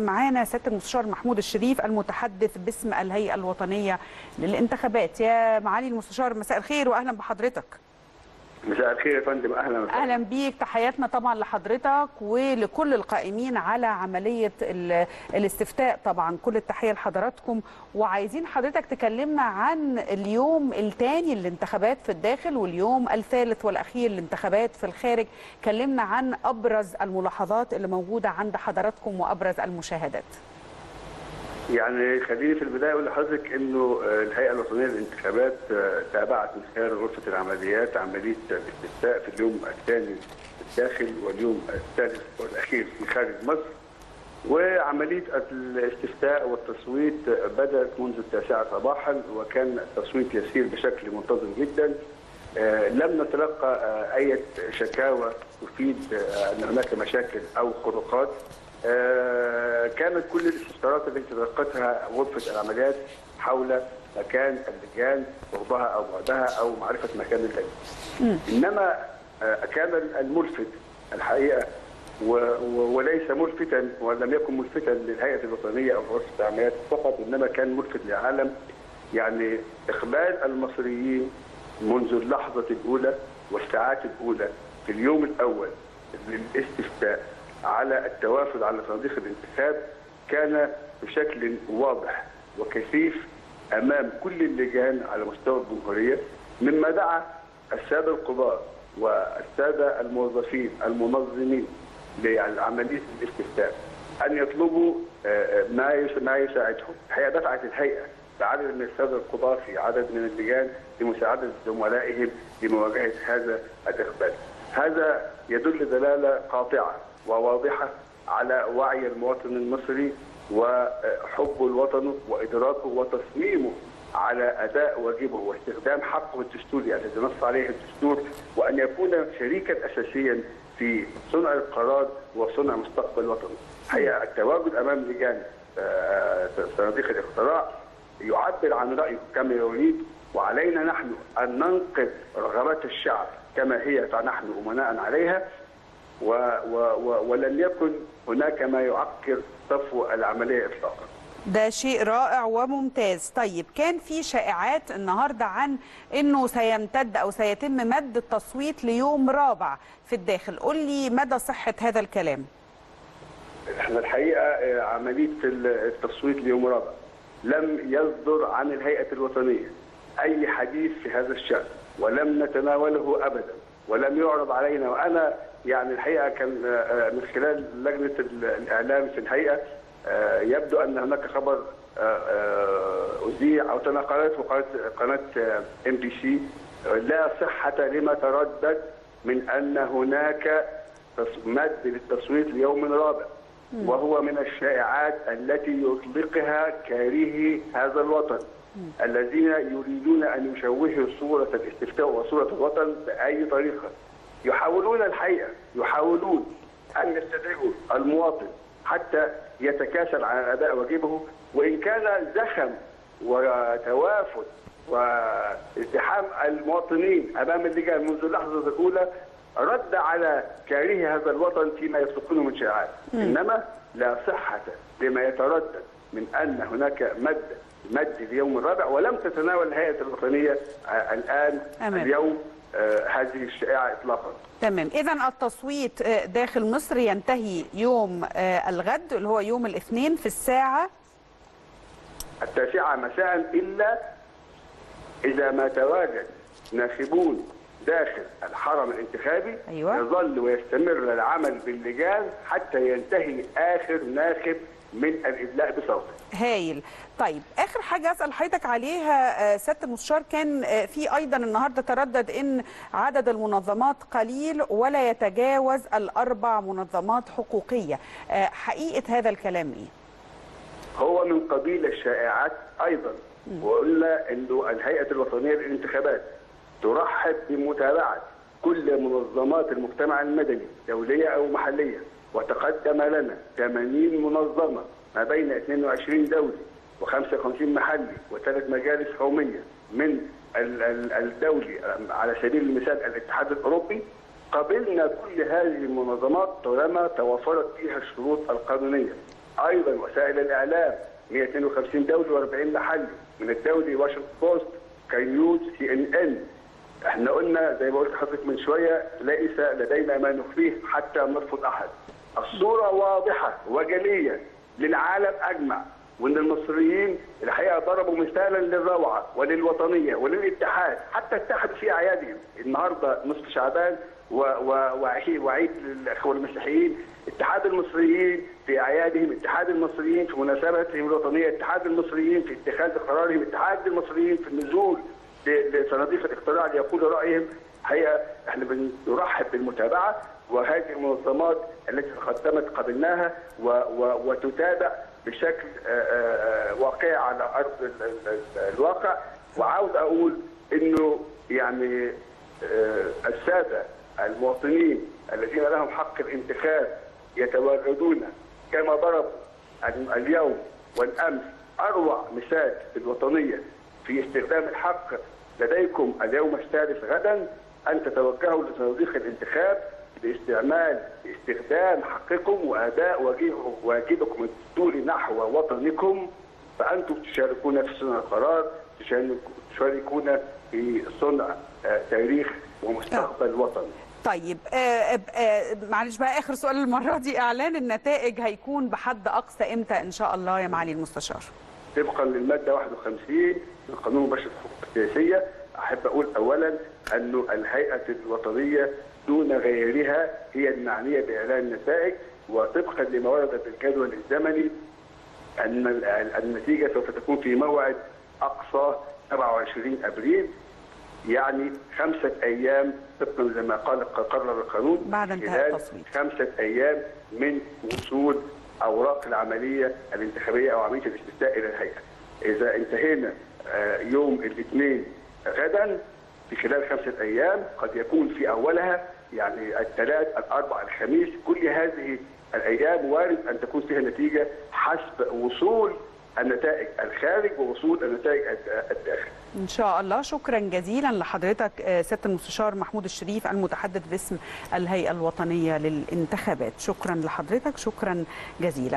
معانا سياده المستشار محمود الشريف المتحدث باسم الهيئة الوطنية للانتخابات. يا معالي المستشار مساء الخير واهلا بحضرتك. مساء الخير يا فندم. أهلا وسهلا. أهلا بيك. تحياتنا طبعا لحضرتك ولكل القائمين على عملية ال- الاستفتاء. طبعا كل التحية لحضراتكم. وعايزين حضرتك تكلمنا عن اليوم الثاني للانتخابات في الداخل واليوم الثالث والأخير للانتخابات في الخارج. كلمنا عن أبرز الملاحظات اللي موجودة عند حضراتكم وأبرز المشاهدات. يعني خليني في البداية أقول لحضرتك إنه آه، الهيئة الوطنية للانتخابات آه، تابعت من خلال غرفة العمليات عملية الاستفتاء في اليوم الثاني الداخل واليوم الثالث والأخير في خارج مصر وعملية الاستفتاء والتصويت بدأت منذ التاسعة صباحا وكان التصويت يسير بشكل منتظم جدا. آه، لم نتلقى أي شكاوى تفيد أن هناك مشاكل أو خروقات. كانت كل الاستفسارات التي تلقتها غرفة العمليات حول مكان اللجان قربها أو بعدها أو معرفة مكان اللجنه. إنما آه، كان الملفت الحقيقة وليس ملفتا ولم يكن ملفتا للهيئة الوطنية أو غرفه العمليات فقط إنما كان ملفت للعالم يعني إقبال المصريين منذ اللحظة الأولى والساعات الأولى في اليوم الأول للاستفتاء على التوافد على صناديق الانتخاب كان بشكل واضح وكثيف أمام كل اللجان على مستوى الجمهورية مما دعا السادة القضاه والسادة الموظفين المنظمين لعملية الاستفتاء أن يطلبوا آه، آه، ما ما يساعدهم، الحقيقة دفعت الهيئة بعدد من السادة القضاه في عدد من اللجان لمساعدة زملائهم لمواجهة هذا الإقبال. هذا يدل دلالة قاطعة وواضحة على وعي المواطن المصري وحبه لوطنه وإدراكه وتصميمه على أداء واجبه واستخدام حقه الدستوري الذي نص عليه الدستور وأن يكون شريكا اساسيا في صنع القرار وصنع مستقبل وطنه. الحقيقة التواجد أمام لجان آه، صناديق الاقتراع يعبر عن رأيه كما يريد وعلينا نحن أن ننقذ رغبات الشعب كما هي فنحن امناء عليها و و و ولن يكن هناك ما يعكر صفو العملية اطلاقا. ده شيء رائع وممتاز. طيب كان في شائعات النهارده عن إنه سيمتد أو سيتم مد التصويت ليوم رابع في الداخل. قول لي مدى صحة هذا الكلام. إحنا الحقيقة آه، عملية التصويت ليوم رابع لم يصدر عن الهيئة الوطنية أي حديث في هذا الشأن ولم نتناوله ابدا ولم يعرض علينا. وأنا يعني الحقيقة كان آه، آه، من خلال لجنة ال- الإعلام في الهيئه آه، يبدو أن هناك خبر أذيع أو تناقلته قناة قناة ام بي سي لا صحة لما تردد من أن هناك مد للتصويت ليوم رابع وهو من الشائعات التي يطلقها كارهي هذا الوطن. الذين يريدون أن يشوهوا صورة الاستفتاء وصورة الوطن بأي طريقة. يحاولون الحقيقة يحاولون أن يستدعوا المواطن حتى يتكاسل عن أداء واجبه وإن كان زخم وتوافد وازدحام المواطنين أمام اللجان منذ اللحظة الأولى رد على كاره هذا الوطن فيما يطلقونه من شائعات إنما لا صحة لما يتردد من أن هناك مد مد اليوم الرابع ولم تتناول الهيئة الوطنية الآن أمام. اليوم هذه الشائعة اطلاقا. تمام. اذا التصويت آه، داخل مصر ينتهي يوم آه، الغد اللي هو يوم الاثنين في الساعة التاسعة. مساء إلا إذا ما تواجد ناخبون داخل الحرم الانتخابي أيوة. يظل ويستمر العمل باللجان حتى ينتهي آخر ناخب من الإدلاء بصوته. هايل. طيب آخر حاجة أسأل حضرتك عليها سياده المستشار كان آه، في أيضا النهارده تردد إن عدد المنظمات قليل ولا يتجاوز الأربع منظمات حقوقية. آه، حقيقة هذا الكلام إيه؟ هو من قبيل الشائعات أيضا. وقلنا أنه الهيئة الوطنية للانتخابات ترحب بمتابعة كل منظمات المجتمع المدني دولية أو محلية. وتقدم لنا 80 منظمة ما بين 22 دولي و55 محلي وثلاث مجالس قومية من ال- ال- الدولي على سبيل المثال الاتحاد الأوروبي. قبلنا كل هذه المنظمات طالما توفرت فيها الشروط القانونية. أيضا وسائل الإعلام 152 دولي و40 محلي من الدولي Washington Post Sky News CNN إحنا قلنا زي ما قلت لحضرتك من شوية ليس لدينا ما نخفيه حتى نرفض أحد. الصورة واضحة وجلية للعالم أجمع وإن المصريين الحقيقة ضربوا مثالا للروعة وللوطنية وللاتحاد حتى اتحدوا في أعيادهم النهارده نصف شعبان وعيد وعيد للإخوة المسيحيين اتحاد المصريين في أعيادهم اتحاد المصريين في مناسباتهم الوطنية اتحاد المصريين في اتخاذ قرارهم اتحاد المصريين في النزول لصناديق الاقتراع ليقولوا رأيهم الحقيقة إحنا بنرحب بالمتابعة وهذه المنظمات التي قدمت قبلناها و و وتتابع بشكل آه، آه، واقعي على أرض ال- ال- ال- الواقع. وعاوز أقول إنه يعني آه، السادة المواطنين الذين لهم حق الانتخاب يتواجدون كما ضربوا ال- اليوم والأمس أروع مثال في الوطنية في استخدام الحق لديكم اليوم الثالث غدا أن تتوجهوا لصناديق الانتخاب باستعمال استخدام حقكم وأداء واجب- واجبكم الدستوري نحو وطنكم فأنتم تشاركون في صنع القرار تشارك- تشاركون في صنع آه، تاريخ ومستقبل وطني. طيب آه، آه، معلش بقى آخر سؤال المرة دي. إعلان النتائج هيكون بحد أقصى إمتى إن شاء الله يا معالي المستشار؟ طبقا للمادة 51 من قانون مباشره الحقوق السياسيه أحب أقول اولا انه الهيئة الوطنية دون غيرها هي المعنية بإعلان النتائج وطبقا لما ورد في الجدول الزمني أن ال- النتيجة سوف تكون في موعد أقصى 27 أبريل يعني خمسة أيام طبقا لما قال قرر القانون بعد انتهاء التصويت. خمسة أيام من وصول أوراق العملية الانتخابية أو عملية الاستفتاء إلى الهيئة. إذا انتهينا آه، يوم الاثنين غدا في خلال خمسة أيام قد يكون في أولها يعني الثلاث الأربع الخميس كل هذه الأيام وارد أن تكون فيها نتيجة حسب وصول النتائج الخارج ووصول النتائج الد- الداخل. إن شاء الله. شكرا جزيلا لحضرتك آه، سيادة المستشار محمود الشريف المتحدث باسم الهيئة الوطنية للانتخابات. شكرا لحضرتك شكرا جزيلا.